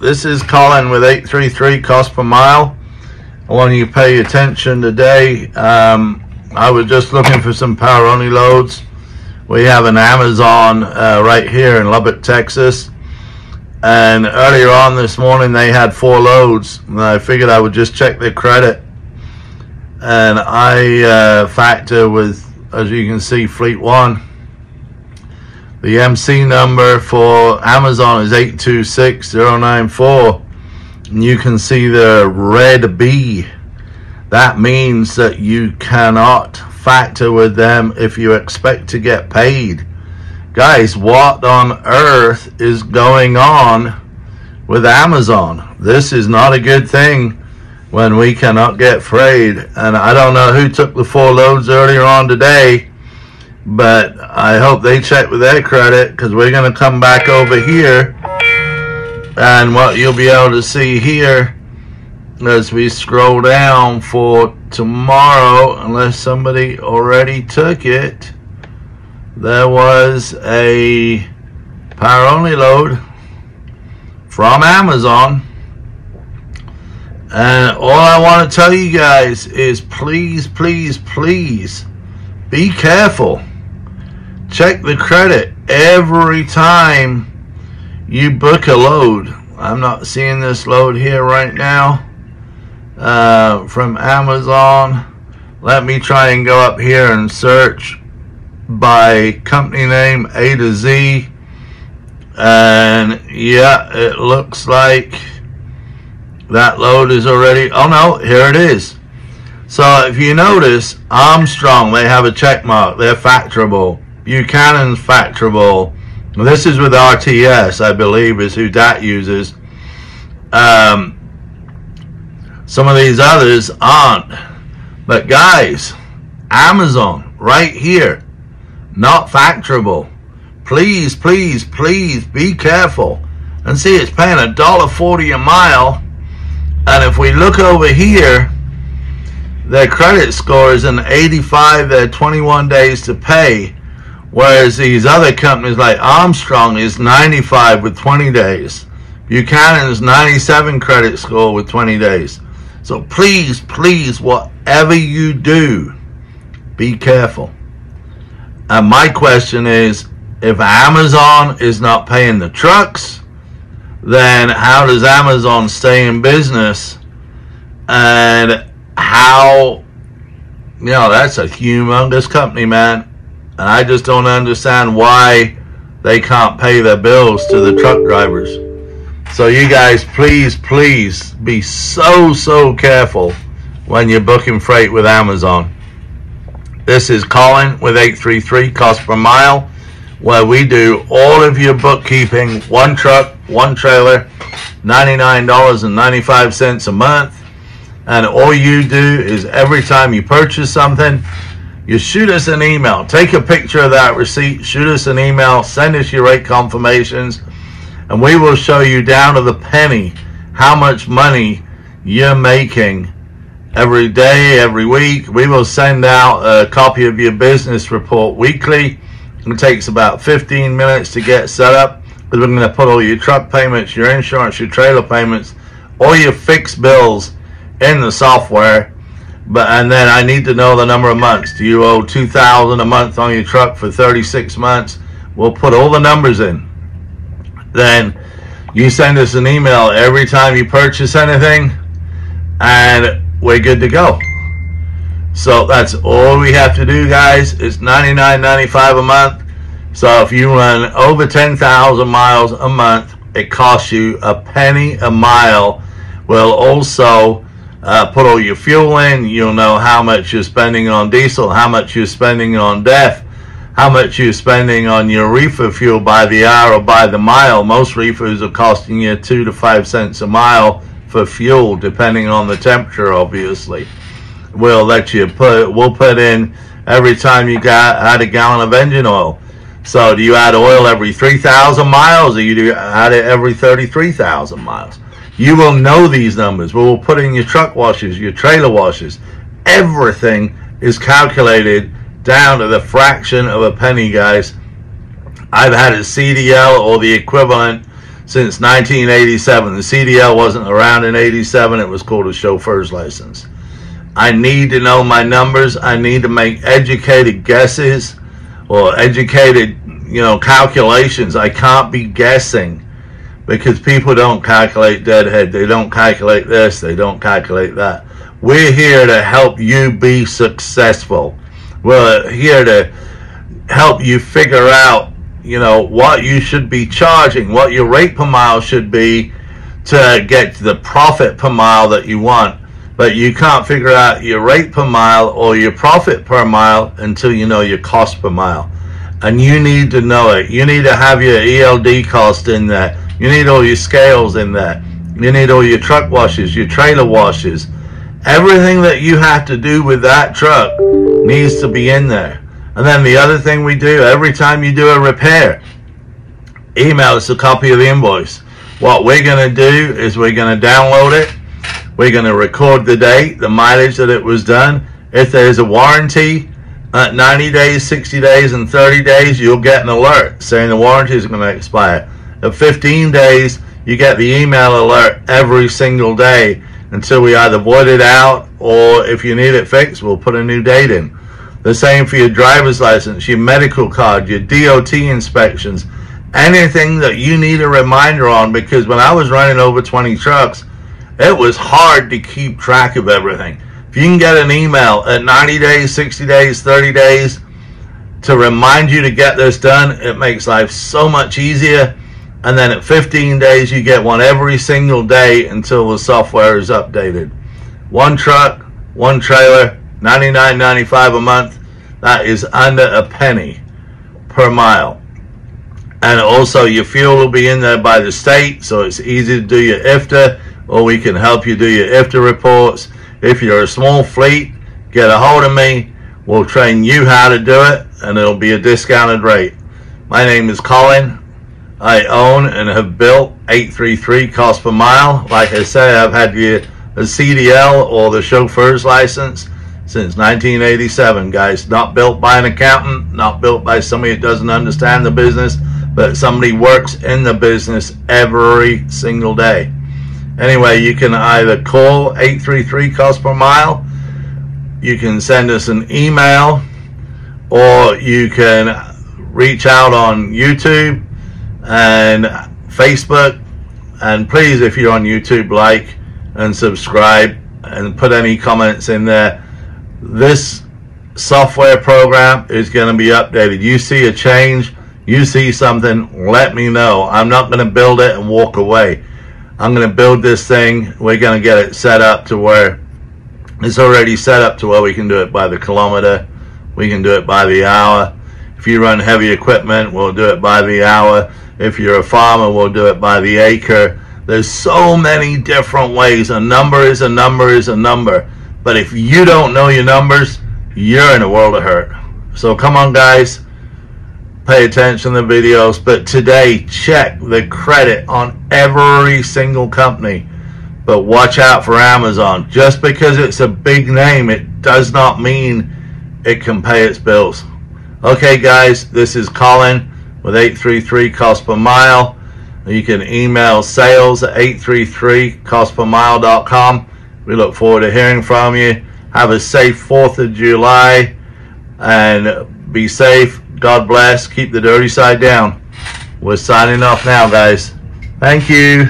This is Colin with 833 cost per mile. I want you to pay attention today. Um, I was just looking for some power only loads. We have an Amazon uh, right here in Lubbock, Texas. And earlier on this morning, they had four loads. And I figured I would just check their credit. And I uh, factor with, as you can see, Fleet One. The MC number for Amazon is 826094. And you can see the red B. That means that you cannot factor with them if you expect to get paid. Guys, what on earth is going on with Amazon? This is not a good thing when we cannot get freight. And I don't know who took the four loads earlier on today but I hope they check with their credit because we're going to come back over here and what you'll be able to see here as we scroll down for tomorrow unless somebody already took it there was a power only load from Amazon. And all I want to tell you guys is please please please be careful check the credit every time you book a load. I'm not seeing this load here right now uh, from Amazon. Let me try and go up here and search by company name A to Z. And yeah, it looks like that load is already, oh no, here it is. So if you notice, Armstrong, they have a check mark. They're factorable. Buchanan's factorable. This is with RTS, I believe, is who that uses. Um, some of these others aren't. But guys, Amazon, right here, not factorable. Please, please, please be careful. And see, it's paying a dollar forty a mile. And if we look over here, their credit score is an 85. They're 21 days to pay. Whereas these other companies like Armstrong is 95 with 20 days. Buchanan's 97 credit score with 20 days. So please, please, whatever you do, be careful. And my question is, if Amazon is not paying the trucks, then how does Amazon stay in business? And how, you know, that's a humongous company, man. And I just don't understand why they can't pay their bills to the truck drivers. So you guys, please, please be so, so careful when you're booking freight with Amazon. This is Colin with 833 Cost Per Mile, where we do all of your bookkeeping, one truck, one trailer, $99.95 a month. And all you do is every time you purchase something, you shoot us an email. Take a picture of that receipt, shoot us an email, send us your rate confirmations, and we will show you down to the penny how much money you're making every day, every week. We will send out a copy of your business report weekly. It takes about 15 minutes to get set up because we're going to put all your truck payments, your insurance, your trailer payments, all your fixed bills in the software but and then I need to know the number of months. Do you owe two thousand a month on your truck for thirty six months? We'll put all the numbers in. Then you send us an email every time you purchase anything, and we're good to go. So that's all we have to do, guys. It's ninety nine ninety five a month. So if you run over ten thousand miles a month, it costs you a penny a mile. We'll also uh, put all your fuel in. You'll know how much you're spending on diesel, how much you're spending on DEF, how much you're spending on your reefer fuel by the hour or by the mile. Most reefers are costing you two to five cents a mile for fuel, depending on the temperature, obviously. We'll let you put, we'll put in every time you got add a gallon of engine oil. So do you add oil every 3,000 miles or you do add it every 33,000 miles? You will know these numbers. We will put in your truck washes, your trailer washes. Everything is calculated down to the fraction of a penny, guys. I've had a CDL or the equivalent since 1987. The CDL wasn't around in 87. It was called a chauffeur's license. I need to know my numbers. I need to make educated guesses or educated, you know, calculations. I can't be guessing because people don't calculate deadhead. They don't calculate this. They don't calculate that. We're here to help you be successful. We're here to help you figure out, you know, what you should be charging, what your rate per mile should be to get the profit per mile that you want. But you can't figure out your rate per mile or your profit per mile until you know your cost per mile. And you need to know it. You need to have your ELD cost in there. You need all your scales in there. You need all your truck washes, your trailer washes. Everything that you have to do with that truck needs to be in there. And then the other thing we do, every time you do a repair, email us a copy of the invoice. What we're going to do is we're going to download it. We're going to record the date, the mileage that it was done. If there's a warranty, uh, 90 days, 60 days, and 30 days, you'll get an alert saying the warranty is going to expire. At 15 days, you get the email alert every single day until we either void it out or if you need it fixed, we'll put a new date in. The same for your driver's license, your medical card, your DOT inspections, anything that you need a reminder on because when I was running over 20 trucks, it was hard to keep track of everything. If you can get an email at 90 days, 60 days, 30 days to remind you to get this done, it makes life so much easier. And then at 15 days, you get one every single day until the software is updated. One truck, one trailer, $99.95 a month. That is under a penny per mile. And also your fuel will be in there by the state, so it's easy to do your IFTA, or we can help you do your IFTA reports. If you're a small fleet, get a hold of me. We'll train you how to do it, and it'll be a discounted rate. My name is Colin. I own and have built 833 cost per mile. Like I said, I've had the, the CDL or the chauffeur's license since 1987, guys. Not built by an accountant, not built by somebody that doesn't understand the business, but somebody works in the business every single day. Anyway, you can either call 833 cost per mile, you can send us an email, or you can reach out on YouTube and Facebook. And please, if you're on YouTube, like and subscribe and put any comments in there this software program is going to be updated. You see a change, you see something, let me know. I'm not going to build it and walk away. I'm going to build this thing. We're going to get it set up to where it's already set up to where we can do it by the kilometer. We can do it by the hour. If you run heavy equipment, we'll do it by the hour. If you're a farmer, we'll do it by the acre. There's so many different ways. A number is a number is a number. But if you don't know your numbers, you're in a world of hurt. So come on, guys. Pay attention to the videos. But today, check the credit on every single company. But watch out for Amazon. Just because it's a big name, it does not mean it can pay its bills. Okay, guys, this is Colin with 833 cost per mile. You can email sales at 833costpermile.com. We look forward to hearing from you. Have a safe 4th of July and be safe. God bless. Keep the dirty side down. We're signing off now, guys. Thank you.